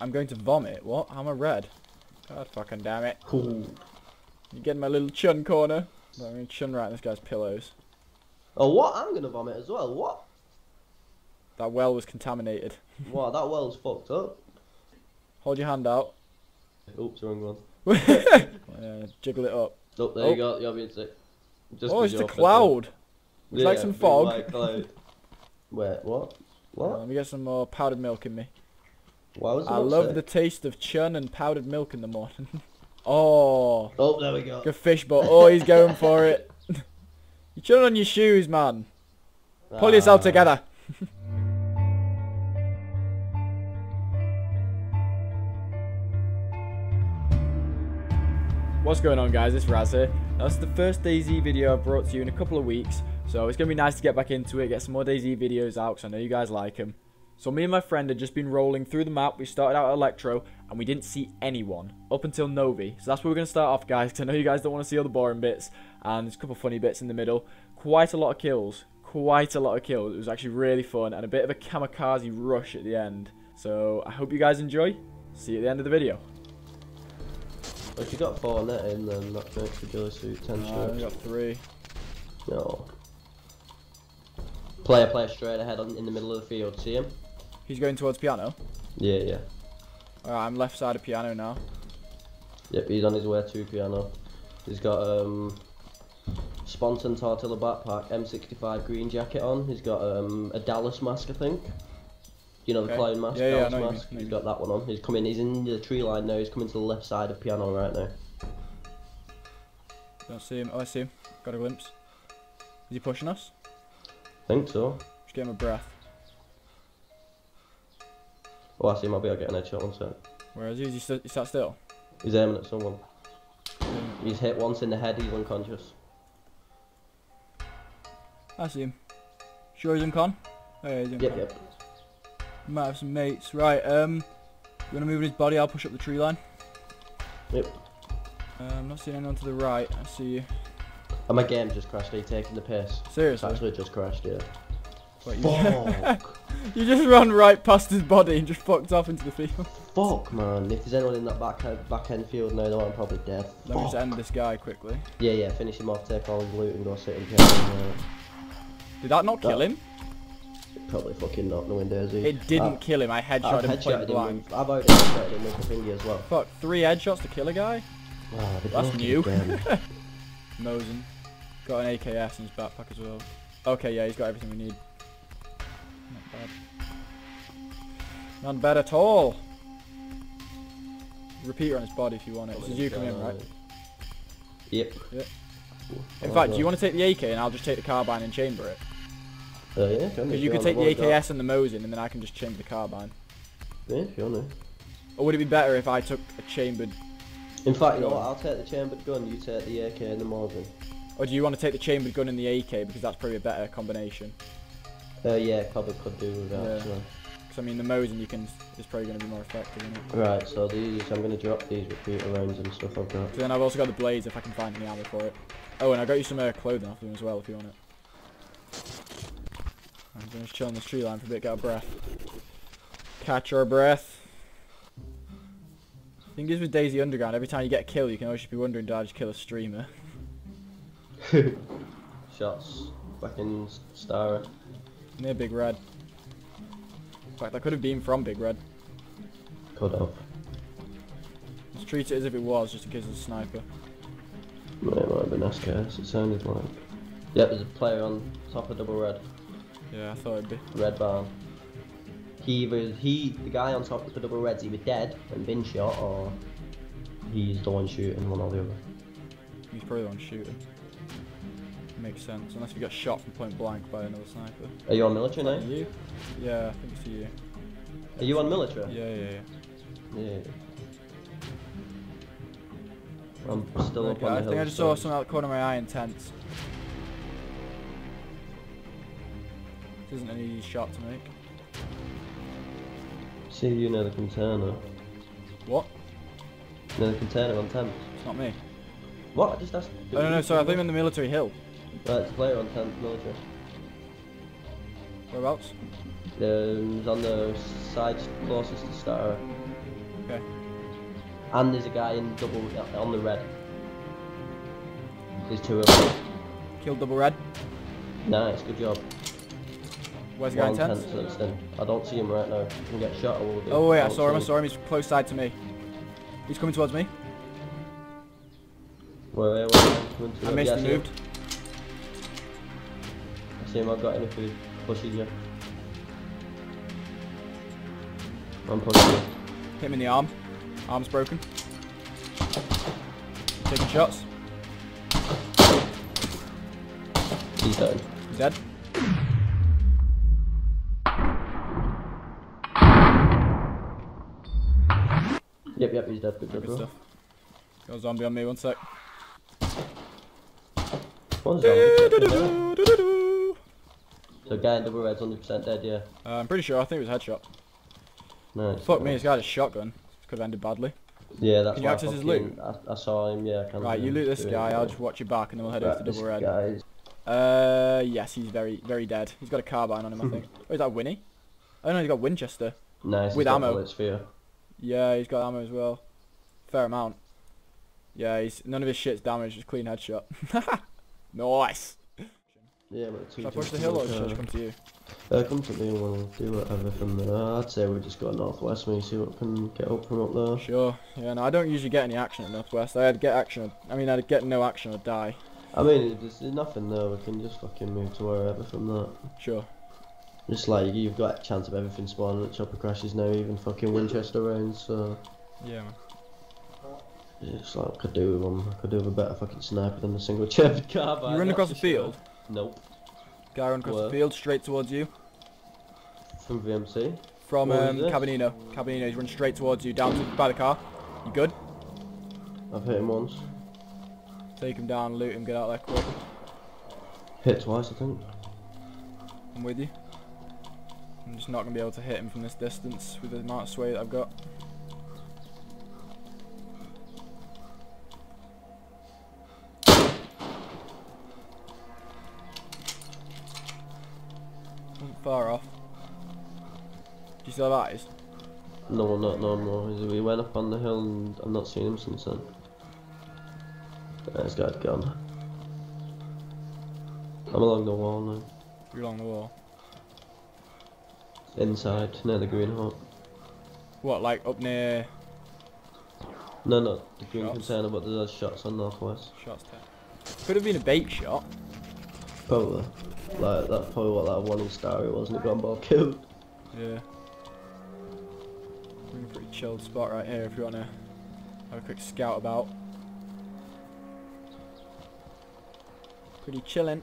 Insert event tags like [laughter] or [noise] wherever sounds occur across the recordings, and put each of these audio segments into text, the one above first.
I'm going to vomit. What? I'm a red. God fucking damn it. Ooh. You get in my little chun corner. I'm going to chun right in this guy's pillows. Oh, what? I'm gonna vomit as well. What? That well was contaminated. [laughs] Wow, that well's fucked up. Hold your hand out. Oops, wrong one. [laughs] Uh, jiggle it up. Oh, there Oh. you go. You're being sick. Just oh, it's a cloud. Would you like some fog? white cloud. Wait, what? Uh, [laughs] What? let me get some more powdered milk in me. I love the taste of chun and powdered milk in the morning. [laughs] oh, Oh, there we go. good fish, but oh, he's going for it. [laughs] you chun on your shoes, man. Pull yourself Ah. together. [laughs] What's going on guys, it's Raz here. That's the first DayZ video I've brought to you in a couple of weeks, so it's going to be nice to get back into it, get some more DayZ videos out, because I know you guys like them. So me and my friend had just been rolling through the map, we started out at Electro, and we didn't see anyone, up until Novi. So that's where we're going to start off guys, because I know you guys don't want to see all the boring bits, and there's a couple of funny bits in the middle. Quite a lot of kills, quite a lot of kills, it was actually really fun, and a bit of a kamikaze rush at the end. So I hope you guys enjoy, see you at the end of the video. If you got four net in, then that makes the ghillie suit ten strokes. got three. No. Player, player straight ahead on, in the middle of the field. See him? He's going towards piano. Yeah, yeah. Alright, I'm left side of piano now. Yep, he's on his way to piano. He's got um Spontan Tortilla backpack, M65 green jacket on. He's got um a Dallas mask, I think. You know the Okay. clown mask, Yeah, yeah, I Dallas you mask. I He's got that one on. He's coming. He's in the tree line now. He's coming to the left side of piano right now. Don't see him. Oh, I see him. Got a glimpse. Is he pushing us? think so. Just get him a breath. Oh, I see him. I'll be able to get an headshot one sec. Where is he? Is he, st- he sat still? He's aiming at someone. He's hit once in the head. He's unconscious. I see him. Sure he's in con? Oh, yeah, he's in Yep, con. yep. Might have some mates. Right, um, you want to move his body? I'll push up the tree line. Yep. Uh, I'm not seeing anyone to the right. I see you. And my game just crashed. Are you taking the piss? It's Seriously? actually just crashed, yeah. Wait, you, Fuck. [laughs] [laughs] you just run right past his body and just fucked off into the field. Fuck, man. If there's anyone in that back uh, back end field now, though, I'm probably dead. Let me just end this guy quickly. Yeah, yeah, finish him off, take all his loot and go sit and in piano. Did that not kill That- him? Probably fucking not knowing DayZ. Eh. It didn't kill him. I headshot him point headshotted him blank. I've already headshotted him with the thingy as well. Fuck, three headshots to kill a guy? Ah, the That's new. [laughs] [laughs] Mosin. Got an AKS in his backpack as well. Okay, yeah, he's got everything we need. Not bad. Not bad at all. Repeater on his body if you want it. This is you come in, right? Yep. In fact, do you want to take the AK and I'll just take the carbine and chamber it? Uh, yeah, Because you could take the AKS and the Mosin and then I can just chamber the carbine. Yeah, if you want Or would it be better if I took a chambered... In fact, you know what? I'll take the chambered gun. You take the AK and the Mosin. Or do you want to take the chambered gun and the AK because that's probably a better combination? Uh, yeah, probably could do with that. Yeah. actually. Because I mean the Mosin you can is probably going to be more effective, isn't it? Right, so these, I'm gonna drop these with repeater rounds and stuff I've got. So then I've also got the blades if I can find any ammo for it. Oh, and I got you some uh, clothing off them as well if you want it. I'm just chill on this tree line for a bit, get a breath. Catch our breath. Thing is with DayZ Underground, every time you get a kill, you can always just be wondering, did I just kill a streamer? [laughs] [laughs] Shots Fucking in Star. Near Big Red. In fact, that could have been from Big Red. Could have. Let's treat it as if it was, just in case it's a sniper. Yeah, it might have been SKS, it sounded like. Yep, there's a player on top of double red. Yeah, I thought it'd be. Red barn. He either, he, the guy on top of the double red's either dead and been shot, or he's the one shooting one or the other. He's probably the one shooting. Makes sense, unless you got shot from point blank by another sniper. Are you on military now? You? Yeah, I think it's you. Are you on military? Yeah, yeah, yeah. Yeah. I'm still up Okay, on the I think I just saw something out the corner of my eye in tents. This isn't an easy shot to make. See you near the container. What? Near the container on 10. It's not me. What? I just asked. Oh no, no, sorry, I think I'm in the military hill. A player on 10 military. Whereabouts? Um, he's on the side closest to Star. Okay. And there's a guy in double on the red. There's two of them. Killed double red. Nice, good job. Where's the guy in One tents? tenth. I don't see him right now. He can get shot or. Oh wait, I don't saw him, I saw him. He's close side to me. He's coming towards me. Where, where, where? I missed and I see him. See him, I've got if he pushes you. I'm pushing. Hit him in the arm. Arm's broken. Taking shots. He's dead. He's dead. Yep, yep, he's dead. Good, Good good, stuff. Got a zombie on me, one sec. One's down. So guy in double red's 100% dead, yeah. Uh, I'm pretty sure, I think it was a headshot. Nice. Fuck me, this guy had a shotgun. Could have ended badly. Yeah, that's Can you access his loot? I, I saw him, yeah. Right, you loot this guy. I'll just watch your back and then we'll head over to double red. guy's- Uh, yes, he's very, very dead. He's got a carbine on him, I think. [laughs] oh, is that Winnie? Oh no, he's got Winchester. Nice. with ammo. Yeah, he's got ammo as well. Fair amount. Yeah, he's none of his shit's damaged, just clean headshot. [laughs] nice. Yeah, but two Should I push the hill or uh, should I just come to you? Uh, come to me and we'll do whatever from there. I'd say we just go northwest, maybe see what we can get up from up there. Sure. Yeah, no, I don't usually get any action at Northwest. I'd get action. I mean, I'd get no action or die. I mean, there's, there's nothing there, we can just fucking move to wherever from that. Sure. Just like, you've got a chance of everything spawning at chopper crashes now, even fucking Winchester rounds, so... Yeah, man. It's like, I could do with one, I could do with a better fucking sniper than a single [laughs] chirped carbine. You run across the for sure. Nope. Guy run across Where? the field, straight towards you. From VMC? From What um, this? Kabanino. Kabanino, he's run straight towards you, down to by the car. You good? I've hit him once. Take him down, loot him, get out there quick. Hit twice, I think. I'm with you. I'm just not gonna be able to hit him from this distance with the amount of sway that I've got. Far off. Do you still have that is? No, not no more. We went up on the hill and I've not seen him since then. Uh, this guy's gone. I'm along the wall now. You're along the wall. Inside, near the green hut. What, like up near No, no, the green Shots? container, but there's shots on northwest. shots 10? Could have been a bait shot. Probably. Like, that's probably what that one in Stary wasn't it? Got both killed. Yeah. We're in a pretty chilled spot right here if you wanna have a quick scout about. Pretty chilling.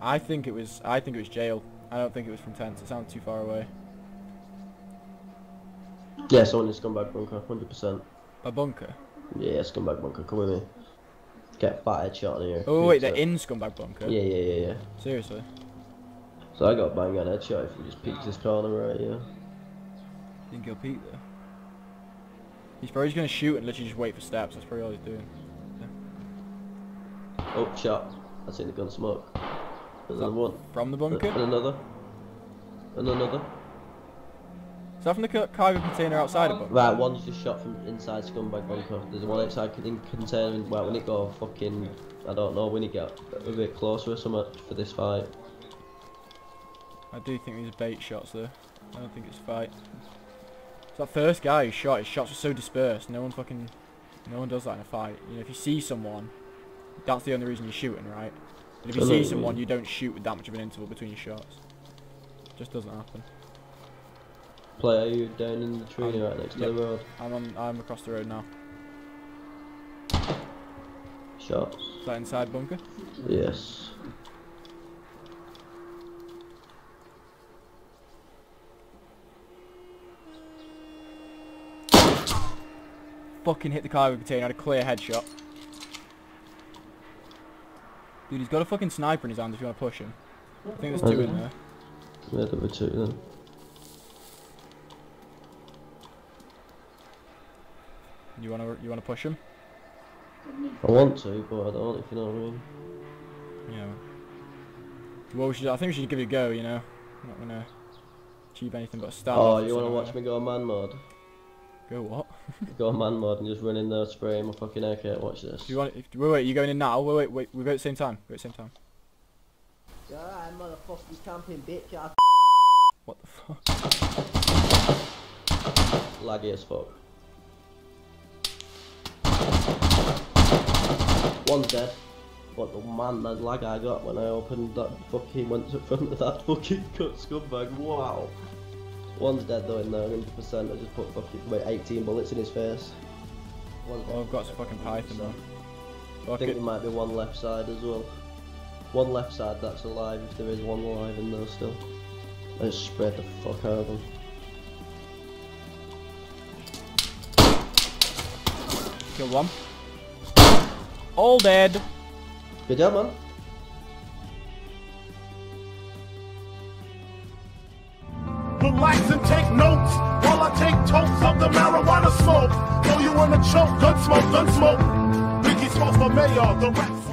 I think it was I think it was jail. I don't think it was from tents. It sounds too far away. Yeah, someone in back bunker, 100%. A bunker. Yeah, scumbag bunker, come with me. Get fat headshot on here. Oh wait, they're in Scumbag Bunker. Yeah, yeah, yeah, yeah. Seriously. So I got a bang on headshot if you just peeked this corner right here. Think he'll peek there. He's probably just gonna shoot and literally just wait for steps. That's probably all he's doing. Oh, shot. I see the gun smoke. There's another one. From the bunker? And another. And another. Is from the ca- cargo container outside of bunker? Right, one's just shot from inside scumbag bunker. There's one outside con- container. Well, when it go fucking, I don't know, when it get a bit closer or something for this fight. I do think these are bait shots though. I don't think it's a fight. It's that first guy who shot, his shots were so dispersed, no one fucking, no one does that in a fight. You know, if you see someone, that's the only reason you're shooting, right? And if you see someone, you don't shoot with that much of an interval between your shots. It just doesn't happen. Player, you down in the tree Um, right next yep. to the road. I'm on, I'm across the road now. Shots. Is that inside bunker? Yes. Fucking hit the cargo container, I had a clear headshot. Dude, he's got a fucking sniper in his hand if you want to push him. I think there's two in there. Yeah, there were two then. You wanna you wanna push him? I want to, but I don't, if you know what I mean. Yeah. Well, we should, I think we should give it a go, you know. I'm not gonna achieve anything but a start. Oh, you want to watch me go man mode? Go what? [laughs] Go man mode and just run in there, spray my fucking AK. Watch this. Do you want? If, wait, wait. You going in now? Wait, wait, wait. We go at the same time. Go at the same time. Alright, motherfucker, you camping bitch. I What the fuck? Laggy as fuck. One's dead. What the man, that lag I got when I opened that fucking went to front of that [laughs] fucking cut scumbag. Wow. One's dead though in there, 100%. I just put fucking wait, 18 bullets in his face. One's Oh, I've got some fucking python, So, man. I think it. there might be one left side as well. One left side that's alive if there is one alive in there still. I just spread the fuck out of them. Kill one. All dead. Good job, man. Relax and take notes while I take totes of the marijuana smoke. Throw you in a choke, gun smoke, gun smoke. Biggie smokes for mayor, the rap